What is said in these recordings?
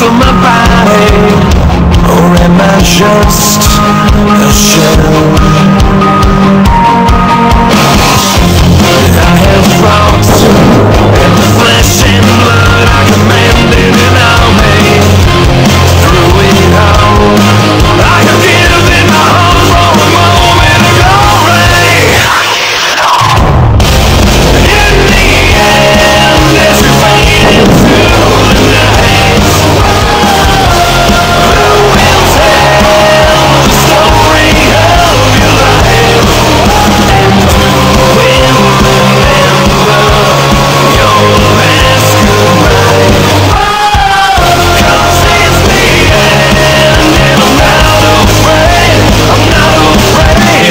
Of my body. Or am I just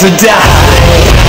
to die.